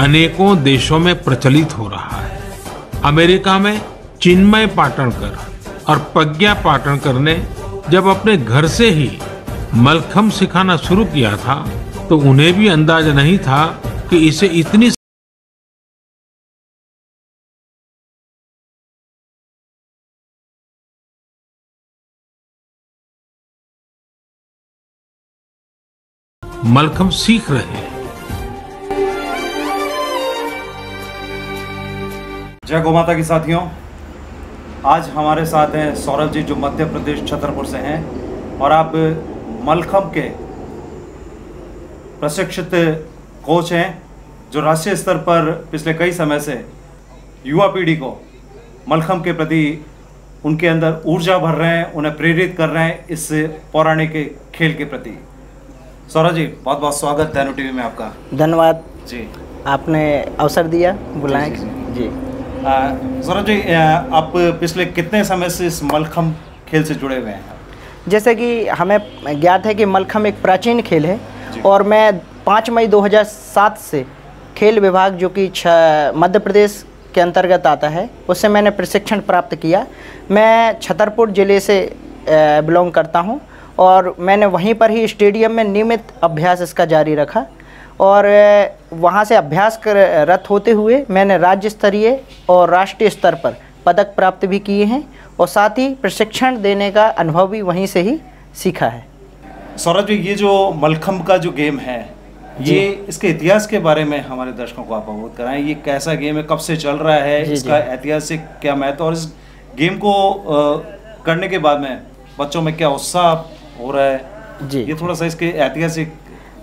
अनेकों देशों में प्रचलित हो रहा है। अमेरिका में चिन्मय पाटणकर और प्रज्ञा पाटणकर ने जब अपने घर से ही मलखम सिखाना शुरू किया था तो उन्हें भी अंदाज नहीं था कि इसे इतनी मलखम सीख रहे हैं। जय गौ माता की साथियों। आज हमारे साथ हैं सौरभ जी जो मध्य प्रदेश छतरपुर से हैं और आप मलखम के प्रशिक्षित कोच हैं जो राष्ट्रीय स्तर पर पिछले कई समय से युवा पीढ़ी को मलखम के प्रति उनके अंदर ऊर्जा भर रहे हैं उन्हें प्रेरित कर रहे हैं इस पौराणिक खेल के प्रति। सौरभ जी बहुत बहुत स्वागत है टीवी में आपका। धन्यवाद। जी। आपने अवसर दिया बुलाएँ। जी, जी आ, सौरभ जी आप पिछले कितने समय से इस मलखम खेल से जुड़े हुए हैं? जैसे कि हमें ज्ञात है कि मलखम एक प्राचीन खेल है और मैं 5 मई 2007 से खेल विभाग जो कि मध्य प्रदेश के अंतर्गत आता है उससे मैंने प्रशिक्षण प्राप्त किया। मैं छतरपुर ज़िले से बिलोंग करता हूँ और मैंने वहीं पर ही स्टेडियम में नियमित अभ्यास इसका जारी रखा। और वहाँ से अभ्यास कर रत होते हुए मैंने राज्य स्तरीय और राष्ट्रीय स्तर पर पदक प्राप्त भी किए हैं और साथ ही प्रशिक्षण देने का अनुभव भी वहीं से ही सीखा है। सौरभ जी ये जो मलखम का जो गेम है ये इसके इतिहास के बारे में हमारे दर्शकों को आप अवगत कराएँ। ये कैसा गेम है कब से चल रहा है जी, इसका ऐतिहासिक क्या महत्व और इस गेम को करने के बाद में बच्चों में क्या उत्साह हो रहा है? जी। ये थोड़ा सा इसके ऐतिहासिक।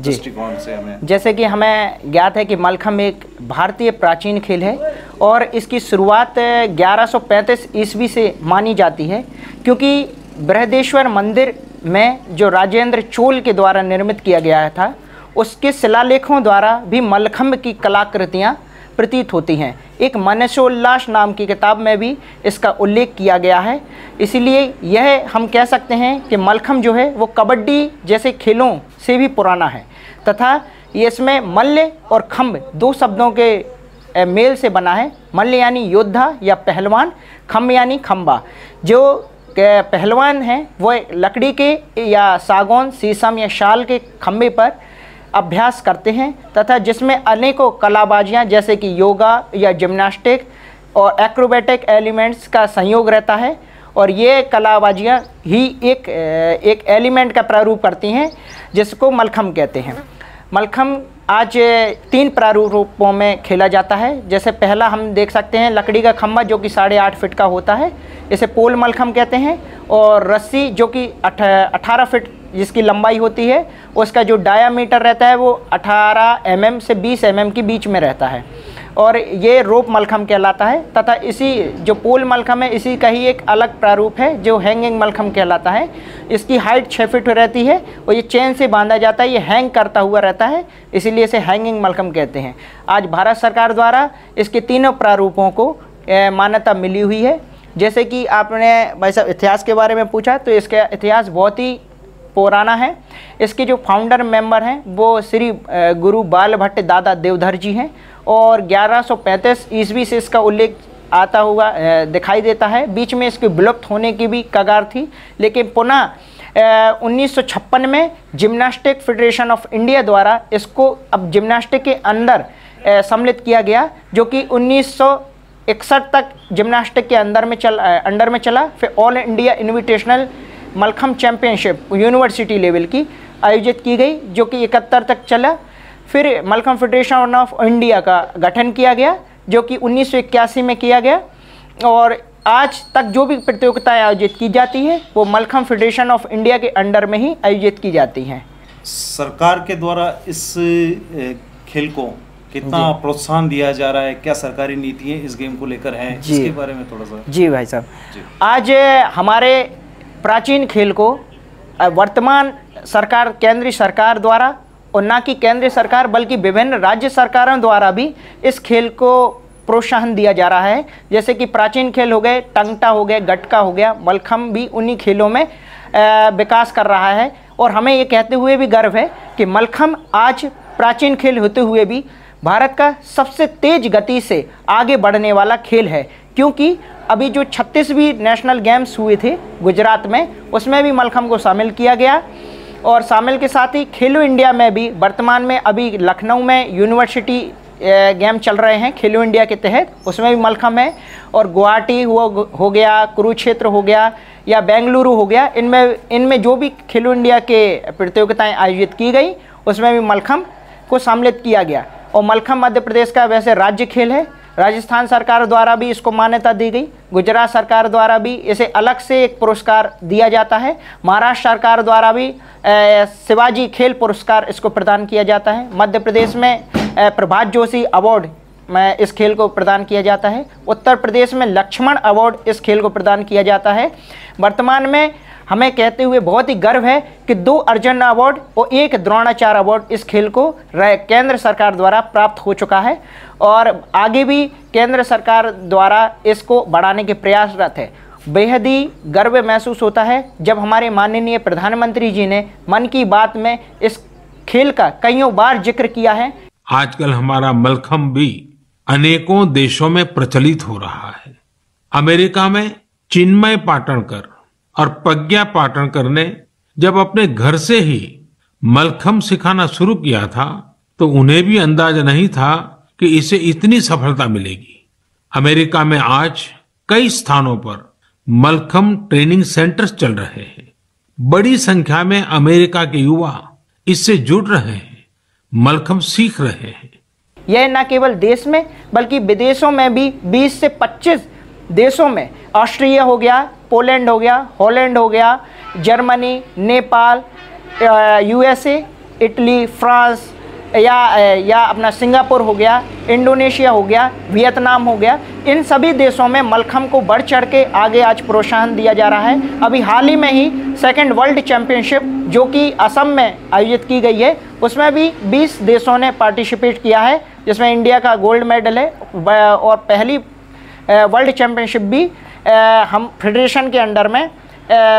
दृष्टिकोण से हमें। जैसे कि हमें ज्ञात है कि मलखम एक भारतीय प्राचीन खेल है और इसकी शुरुआत 1135 ईस्वी से मानी जाती है क्योंकि बृहदेश्वर मंदिर में जो राजेंद्र चोल के द्वारा निर्मित किया गया था उसके शिलालेखों द्वारा भी मलखम्ब की कलाकृतियाँ प्रतीत होती हैं। एक मनसोल्लास नाम की किताब में भी इसका उल्लेख किया गया है। इसीलिए यह हम कह सकते हैं कि मलखम जो है, वो कबड्डी जैसे खेलों से भी पुराना है। तथा इसमें मल्ल और खम्भ दो शब्दों के मेल से बना है। मल्ल यानी योद्धा या पहलवान, खम्ब यानी खम्बा। जो पहलवान हैं वह लकड़ी के या सागौन, शीशम या शाल के खंभे पर अभ्यास करते हैं तथा जिसमें अनेकों कलाबाजियाँ जैसे कि योगा या जिम्नास्टिक और एक्रोबेटिक एलिमेंट्स का संयोग रहता है और ये कलाबाजियाँ ही एक एक एलिमेंट का प्रारूप करती हैं, जिसको मलखम कहते हैं। मलखम आज तीन प्रारूपों में खेला जाता है। जैसे पहला हम देख सकते हैं, लकड़ी का खम्बा जो कि साढ़े आठ फिट का होता है, इसे पोल मलखम कहते हैं, और रस्सी जो कि अठ, अठारह फिट जिसकी लंबाई होती है, उसका जो डायामीटर रहता है वो 18 एम mm से 20 एम mm के बीच में रहता है। और ये रोप मलखम कहलाता है, तथा इसी जो पोल मलखम है, इसी का ही एक अलग प्रारूप है, जो हैंगिंग मलखम कहलाता है। इसकी हाइट छः फिट रहती है, और ये चेन से बांधा जाता है, ये हैंग करता हुआ रहता है, इसीलिए इसे हैंगिंग मलखम कहते हैं। आज भारत सरकार द्वारा इसके तीनों प्रारूपों को मान्यता मिली हुई है। जैसे कि आपने भाई साहब इतिहास के बारे में पूछा तो इसका इतिहास बहुत ही पुराना है। इसके जो फाउंडर मेंबर हैं वो श्री गुरु बाल भट्ट दादा देवधर जी हैं और 1135 ईस्वी से इसका उल्लेख आता हुआ दिखाई देता है। बीच में इसके विलुप्त होने की भी कगार थी लेकिन पुनः अ, 1956 में जिम्नास्टिक फेडरेशन ऑफ़ इंडिया द्वारा इसको अब जिम्नास्टिक के अंदर सम्मिलित किया गया जो कि 1961 तक जिम्नास्टिक के अंदर में चल अंडर में चला। फिर all India invitational Mallakhamb championship university level की आयोजित की गई जो कि इकहत्तर तक चला। फिर मलखम फेडरेशन ऑफ़ इंडिया का गठन किया गया जो कि 1981 में किया गया। और आज तक जो भी प्रतियोगिताएँ आयोजित की जाती है वो मलखम फेडरेशन ऑफ़ इंडिया के अंडर में ही आयोजित की जाती हैं। सरकार के द्वारा इस खेल को कितना प्रोत्साहन दिया जा रहा है? क्या सरकारी नीतियाँ इस गेम को लेकर हैं? इसके बारे में थोड़ा सा। जी भाई साहब। आज हमारे प्राचीन खेल को वर्तमान सरकार, केंद्रीय सरकार द्वारा, और ना कि केंद्रीय सरकार बल्कि विभिन्न राज्य सरकारों द्वारा भी इस खेल को प्रोत्साहन दिया जा रहा है। जैसे कि प्राचीन खेल हो गए, टंगटा हो गए, गटका हो गया मलखम भी उन्हीं खेलों में विकास कर रहा है। और हमें ये कहते हुए भी गर्व है कि मलखम आज प्राचीन खेल होते हुए भी भारत का सबसे तेज गति से आगे बढ़ने वाला खेल है। क्योंकि अभी जो छत्तीसवीं नेशनल गेम्स हुए थे गुजरात में, उसमें भी मलखम को शामिल किया गया। और शामिल के साथ ही खेलो इंडिया में भी, वर्तमान में अभी लखनऊ में यूनिवर्सिटी गेम चल रहे हैं खेलो इंडिया के तहत, उसमें भी मलखम है। और गुवाहाटी हो हो गया, कुरुक्षेत्र हो गया, या बेंगलुरु हो गया, इनमें इनमें जो भी खेलो इंडिया के प्रतियोगिताएँ आयोजित की गई, उसमें भी मलखम को सम्मिलित किया गया। और मलखम मध्य प्रदेश का वैसे राज्य खेल है राजस्थान सरकार द्वारा भी इसको मान्यता दी गई। गुजरात सरकार द्वारा भी इसे अलग से एक पुरस्कार दिया जाता है। महाराष्ट्र सरकार द्वारा भी शिवाजी खेल पुरस्कार इसको प्रदान किया जाता है। मध्य प्रदेश में प्रभात जोशी अवार्ड, में इस खेल को प्रदान किया जाता है। उत्तर प्रदेश में लक्ष्मण अवार्ड इस खेल को प्रदान किया जाता है। वर्तमान में हमें कहते हुए बहुत ही गर्व है कि दो अर्जुन अवार्ड और एक द्रोणाचार्य अवार्ड इस खेल को केंद्र सरकार द्वारा प्राप्त हो चुका है और आगे भी केंद्र सरकार द्वारा इसको बढ़ाने के प्रयासरत है। बेहद ही गर्व महसूस होता है जब हमारे माननीय प्रधानमंत्री जी ने मन की बात में इस खेल का कईयों बार ज़िक्र किया है। आजकल हमारा मलखम भी अनेकों देशों में प्रचलित हो रहा है। अमेरिका में चिन्मय पाटणकर और प्रज्ञा पाटणकर करने, जब अपने घर से ही मलखम सिखाना शुरू किया था तो उन्हें भी अंदाज नहीं था कि इसे इतनी सफलता मिलेगी। अमेरिका में आज कई स्थानों पर मलखम ट्रेनिंग सेंटर्स चल रहे हैं। बड़ी संख्या में अमेरिका के युवा इससे जुड़ रहे हैं मलखम सीख रहे हैं। यह न केवल देश में, बल्कि विदेशों में भी 20 से 25 देशों में ऑस्ट्रिया हो गया, पोलैंड हो गया, हॉलैंड हो गया, Germany, Nepal USA, Italy, France, या या अपना सिंगापुर हो गया, इंडोनेशिया हो गया, वियतनाम हो गया। इन सभी देशों में मलखम को बढ़ चढ़ के आगे आज प्रोत्साहन दिया जा रहा है। अभी हाल ही में ही सेकंड वर्ल्ड चैंपियनशिप जो कि असम में आयोजित की गई है, उसमें भी 20 देशों ने पार्टिसिपेट किया है, जिसमें इंडिया का गोल्ड मेडल है और पहली वर्ल्ड चैम्पियनशिप भी हम फेडरेशन के अंडर में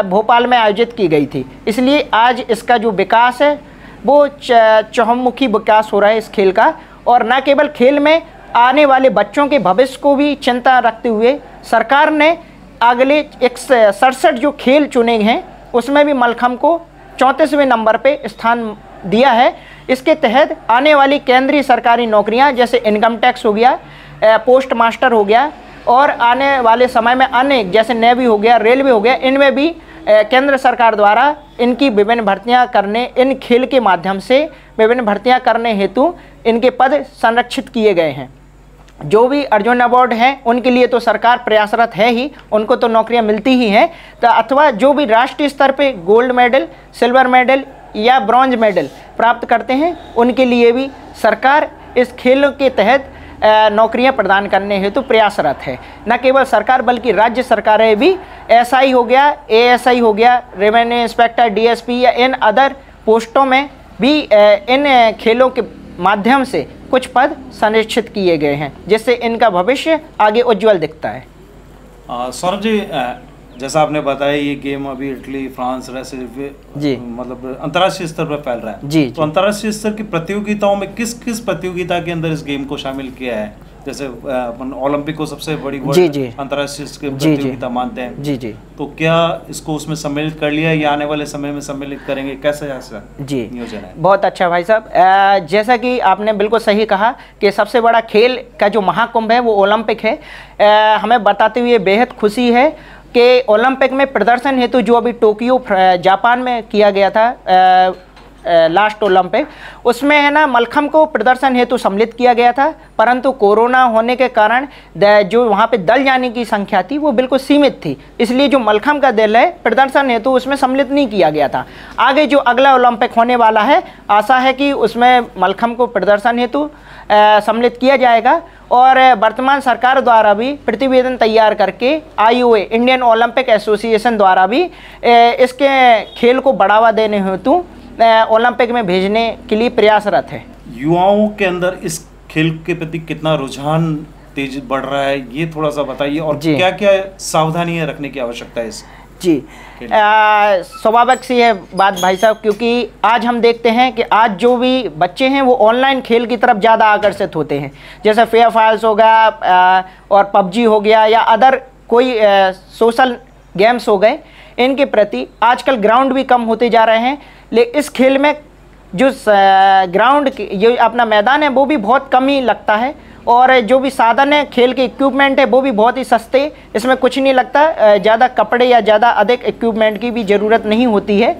भोपाल में आयोजित की गई थी। इसलिए आज इसका जो विकास है, वो चहुमुखी विकास हो रहा है इस खेल का। और न केवल खेल में, आने वाले बच्चों के भविष्य को भी चिंता रखते हुए सरकार ने अगले एक सड़सठ जो खेल चुने हैं, उसमें भी मलखम को चौंतीसवें नंबर पे स्थान दिया है। इसके तहत आने वाली केंद्रीय सरकारी नौकरियाँ, जैसे इनकम टैक्स हो गया पोस्ट मास्टर हो गया और आने वाले समय में अन्य, जैसे नेवी हो गया रेलवे हो गया, इनमें भी केंद्र सरकार द्वारा इनकी विभिन्न भर्तियाँ करने, इन खेल के माध्यम से विभिन्न भर्तियाँ करने हेतु इनके पद संरक्षित किए गए हैं। जो भी अर्जुन अवार्ड हैं, उनके लिए तो सरकार प्रयासरत है ही, उनको तो नौकरियाँ मिलती ही हैं। तो अथवा जो भी राष्ट्रीय स्तर पे गोल्ड मेडल, सिल्वर मेडल या ब्रॉन्ज मेडल प्राप्त करते हैं, उनके लिए भी सरकार इस खेलों के तहत नौकरियाँ प्रदान करने हेतु तो प्रयासरत है। न केवल सरकार, बल्कि राज्य सरकारें भी एसआई हो गया, एएसआई हो गया, रेवेन्यू इंस्पेक्टर, डीएसपी या इन अदर पोस्टों में भी इन खेलों के माध्यम से कुछ पद संरक्षित किए गए हैं, जिससे इनका भविष्य आगे उज्जवल दिखता है। सौरभ जी जैसा आपने बताया ये गेम अभी इटली फ्रांस रैसे जी। मतलब अंतर्राष्ट्रीय स्तर पर फैल रहा है। जी तो अंतर्राष्ट्रीय स्तर की प्रतियोगिताओं में किस किस प्रतियोगिता के अंदर इस गेम को शामिल किया है? जैसे अपन ओलंपिक को सबसे बड़ी जी जी। अंतर्राष्ट्रीय प्रतियोगिता मानते हैं। जी जी। तो क्या इसको उसमें सम्मिलित कर लिया या आने वाले समय में सम्मिलित करेंगे? कैसे ऐसा जी। नियोजन है? बहुत अच्छा भाई साहब। जैसा कि आपने बिल्कुल सही कहा कि सबसे बड़ा खेल का जो महाकुंभ है वो ओलंपिक है। हमें बताते हुए बेहद खुशी है कि ओलंपिक में प्रदर्शन हेतु जो अभी टोक्यो जापान में किया गया था लास्ट ओलंपिक उसमें है ना मलखम को प्रदर्शन हेतु सम्मिलित किया गया था, परंतु कोरोना होने के कारण जो वहाँ पे दल जाने की संख्या थी, वो बिल्कुल सीमित थी। इसलिए जो मलखम का दल है, प्रदर्शन हेतु उसमें सम्मिलित नहीं किया गया था। आगे जो अगला ओलंपिक होने वाला है, आशा है कि उसमें मलखम को प्रदर्शन हेतु सम्मिलित किया जाएगा। और वर्तमान सरकार द्वारा भी प्रतिवेदन तैयार करके आईओए इंडियन ओलंपिक एसोसिएशन द्वारा भी इसके खेल को बढ़ावा देने हेतु ओलंपिक में भेजने के लिए प्रयासरत है। युवाओं के अंदर इस खेल के प्रति कितना रुझान तेज बढ़ रहा है ये थोड़ा सा बताइए और क्या क्या सावधानियाँ रखने की आवश्यकता है इस जी। स्वाभाविक सी है बात भाई साहब क्योंकि आज हम देखते हैं कि आज जो भी बच्चे हैं वो ऑनलाइन खेल की तरफ़ ज़्यादा आकर्षित होते हैं। जैसे फेयर फाइल्स हो गया आ, और पबजी हो गया या अदर कोई आ, सोशल गेम्स हो गए इनके प्रति आजकल ग्राउंड भी कम होते जा रहे हैं। ले इस खेल में जो ग्राउंड ये अपना मैदान है वो भी बहुत कम ही लगता है। और जो भी साधन है, खेल के इक्विपमेंट है, वो भी बहुत ही सस्ते, इसमें कुछ नहीं लगता ज़्यादा कपड़े या ज़्यादा अधिक इक्विपमेंट की भी ज़रूरत नहीं होती है।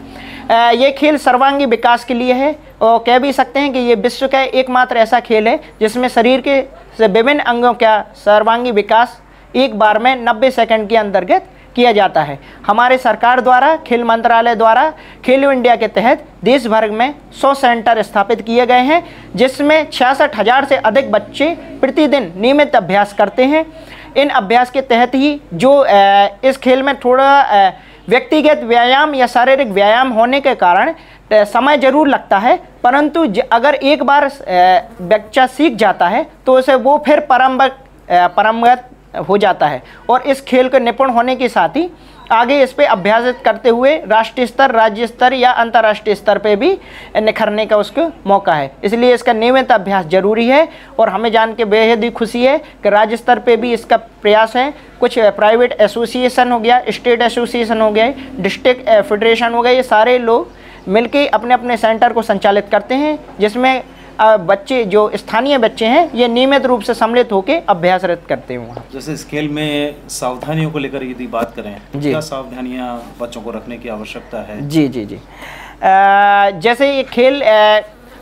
ये खेल सर्वांगी विकास के लिए है, और कह भी सकते हैं कि ये विश्व का एकमात्र ऐसा खेल है, जिसमें शरीर के विभिन्न अंगों का सर्वांगी विकास एक बार में 90 सेकंड के अंतर्गत किया जाता है। हमारे सरकार द्वारा, खेल मंत्रालय द्वारा, खेलो इंडिया के तहत देश भर में 100 सेंटर स्थापित किए गए हैं, जिसमें छियासठ हज़ार से अधिक बच्चे प्रतिदिन नियमित अभ्यास करते हैं। इन अभ्यास के तहत ही जो इस खेल में थोड़ा व्यक्तिगत व्यायाम या शारीरिक व्यायाम होने के कारण समय ज़रूर लगता है, परंतु अगर एक बार बच्चा सीख जाता है तो उसे वो फिर परम्परा परम्परागत हो जाता है। और इस खेल के निपुण होने के साथ ही आगे इस पर अभ्यासित करते हुए राष्ट्रीय स्तर, राज्य स्तर या अंतर्राष्ट्रीय स्तर पे भी निखरने का उसको मौका है। इसलिए इसका नियमित अभ्यास ज़रूरी है और हमें जान के बेहद ही खुशी है कि राज्य स्तर पे भी इसका प्रयास है। कुछ प्राइवेट एसोसिएशन हो गया, स्टेट एसोसिएशन हो गया, डिस्ट्रिक्ट फेडरेशन हो गया, ये सारे लोग मिलके अपने अपने सेंटर को संचालित करते हैं, जिसमें बच्चे जो स्थानीय बच्चे हैं ये नियमित रूप से सम्मिलित होकर अभ्यासरत करते हैं वहाँ। जैसे इस खेल में सावधानियों को लेकर यदि बात करें जी। क्या सावधानियाँ बच्चों को रखने की आवश्यकता है? जी जी जी। आ, जैसे ये खेल आ,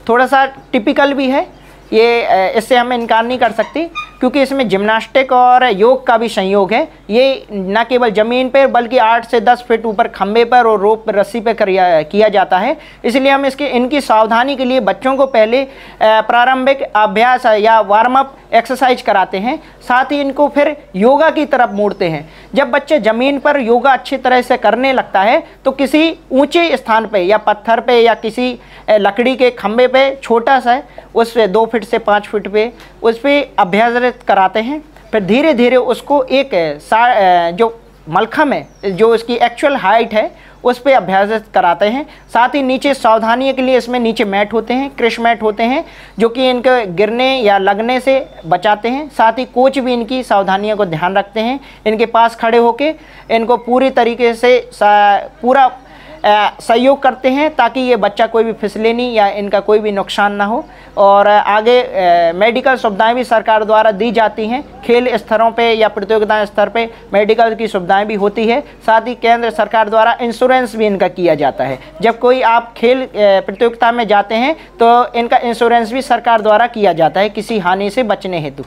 थोड़ा सा टिपिकल भी है ये इससे हम इनकार नहीं कर सकते। क्योंकि इसमें जिम्नास्टिक और योग का भी संयोग है। ये न केवल ज़मीन पर बल्कि आठ से दस फीट ऊपर खंभे पर और रोप पर रस्सी पर किया जाता है। इसलिए हम इसके, इनकी सावधानी के लिए बच्चों को पहले प्रारंभिक अभ्यास या वार्म अप एक्सरसाइज कराते हैं। साथ ही इनको फिर योगा की तरफ़ मोड़ते हैं। जब बच्चे ज़मीन पर योगा अच्छी तरह से करने लगता है तो किसी ऊँचे स्थान पे या पत्थर पे या किसी लकड़ी के खंभे पे, छोटा सा उस पर दो फीट से पाँच फीट पे, उस पर अभ्यास कराते हैं, फिर धीरे धीरे उसको एक सा जो मलखम है, जो इसकी एक्चुअल हाइट है, उस पर अभ्यास कराते हैं, साथ ही नीचे सावधानी के लिए इसमें नीचे मैट होते हैं, क्रिश मैट होते हैं, जो कि इनके गिरने या लगने से बचाते हैं, साथ ही कोच भी इनकी सावधानियों को ध्यान रखते हैं, इनके पास खड़े होकर इनको पूरी तरीके से, पूरा सहयोग करते हैं ताकि ये बच्चा कोई भी फिसले नहीं या इनका कोई भी नुकसान ना हो। और आगे मेडिकल सुविधाएँ भी सरकार द्वारा दी जाती हैं। खेल स्तरों पे या प्रतियोगिता स्तर पे मेडिकल की सुविधाएँ भी होती है। साथ ही केंद्र सरकार द्वारा इंश्योरेंस भी इनका किया जाता है। जब कोई आप खेल प्रतियोगिता में जाते हैं तो इनका इंश्योरेंस भी सरकार द्वारा किया जाता है। किसी हानि से बचने हेतु।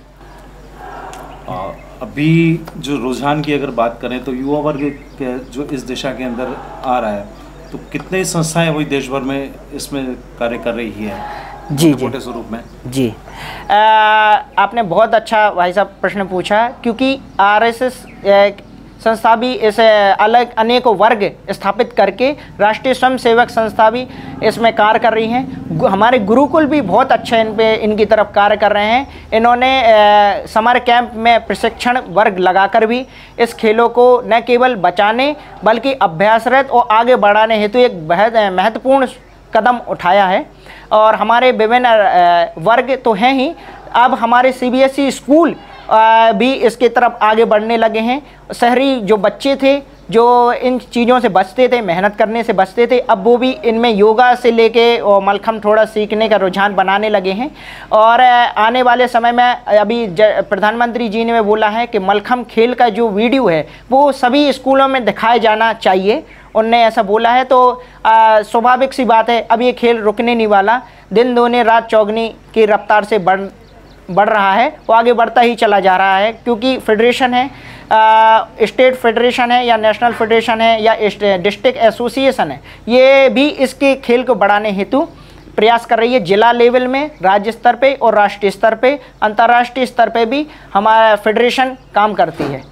अभी जो रुझान की अगर बात करें तो युवा वर्ग जो इस दिशा के अंदर आ रहा है तो कितने संस्थाएँ वही देश भर में इसमें कार्य कर रही है? जी जी। स्वरूप में। जी। आ, आपने बहुत अच्छा भाई साहब प्रश्न पूछा क्योंकि आरएसएस संस्था भी इस अलग अनेकों वर्ग स्थापित करके राष्ट्रीय स्वयं सेवक संस्था भी इसमें कार्य कर रही हैं। हमारे गुरुकुल भी बहुत अच्छे इन पे इनकी तरफ़ कार्य कर रहे हैं। इन्होंने समर कैंप में प्रशिक्षण वर्ग लगाकर भी इस खेलों को न केवल बचाने बल्कि अभ्यासरत और आगे बढ़ाने हेतु एक बेहद महत्वपूर्ण कदम उठाया है। और हमारे विभिन्न वर्ग तो हैं ही। अब हमारे सीबीएसई स्कूल भी इसके तरफ़ आगे बढ़ने लगे हैं। शहरी जो बच्चे थे, जो इन चीज़ों से बचते थे, मेहनत करने से बचते थे, अब वो भी इनमें योगा से लेके और मलखम थोड़ा सीखने का रुझान बनाने लगे हैं। और आने वाले समय में, अभी प्रधानमंत्री जी ने बोला है कि मलखम खेल का जो वीडियो है, वो सभी स्कूलों में दिखाया जाना चाहिए। उनने ऐसा बोला है तो स्वाभाविक सी बात है, अब ये खेल रुकने नहीं वाला। दिन दोने रात चौगनी की रफ्तार से बढ़ बढ़ रहा है, वो आगे बढ़ता ही चला जा रहा है, क्योंकि फेडरेशन है स्टेट फेडरेशन है या नेशनल फेडरेशन है या डिस्ट्रिक्ट एसोसिएशन है, ये भी इसके खेल को बढ़ाने हेतु प्रयास कर रही है जिला लेवल में, राज्य स्तर पे और राष्ट्रीय स्तर पे, अंतर्राष्ट्रीय स्तर पे भी हमारा फेडरेशन काम करती है।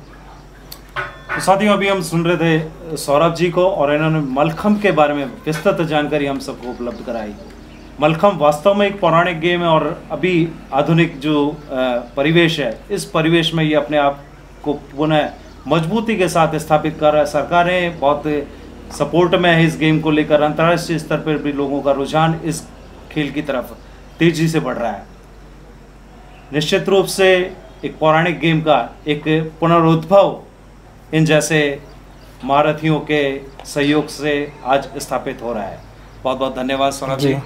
साथियों, अभी हम सुन रहे थे सौरभ जी को और इन्होंने मलखम के बारे में विस्तृत जानकारी हम सबको उपलब्ध कराई। मलखम वास्तव में एक पौराणिक गेम है और अभी आधुनिक जो परिवेश है, इस परिवेश में ये अपने आप को पुनः मजबूती के साथ स्थापित कर रहा है। सरकारें बहुत सपोर्ट में है इस गेम को लेकर। अंतर्राष्ट्रीय स्तर पर भी लोगों का रुझान इस खेल की तरफ़ तेज़ी से बढ़ रहा है। निश्चित रूप से एक पौराणिक गेम का एक पुनरुद्भव इन जैसे महारथियों के सहयोग से आज स्थापित हो रहा है। बहुत बहुत धन्यवाद सोना जी।